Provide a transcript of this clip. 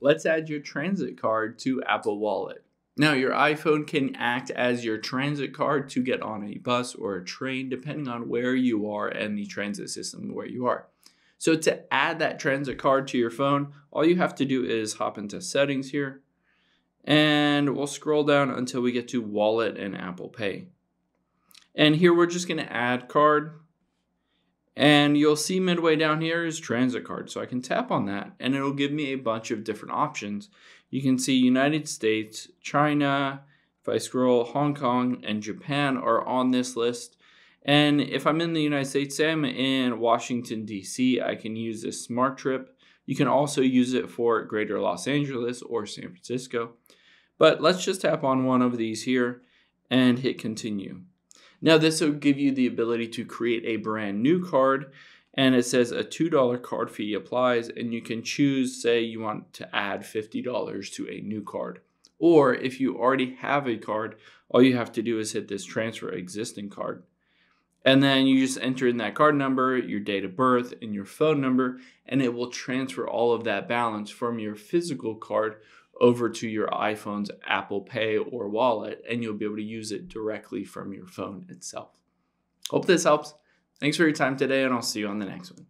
let's add your transit card to Apple Wallet. Now, your iPhone can act as your transit card to get on a bus or a train, depending on where you are and the transit system where you are. So, to add that transit card to your phone, all you have to do is hop into settings here, and we'll scroll down until we get to Wallet and Apple Pay. And here we're just going to add card. And you'll see midway down here is transit card. So I can tap on that and it'll give me a bunch of different options. You can see United States, China, if I scroll, Hong Kong and Japan are on this list. And if I'm in the United States, say I'm in Washington, D.C., I can use this SmarTrip. You can also use it for Greater Los Angeles or San Francisco. But let's just tap on one of these here and hit continue. Now, this will give you the ability to create a brand new card, and it says a $2 card fee applies, and you can choose, say, you want to add $50 to a new card. Or if you already have a card, all you have to do is hit this transfer existing card. And then you just enter in that card number, your date of birth, and your phone number, and it will transfer all of that balance from your physical card over to your iPhone's Apple Pay or wallet, and you'll be able to use it directly from your phone itself. Hope this helps. Thanks for your time today, and I'll see you on the next one.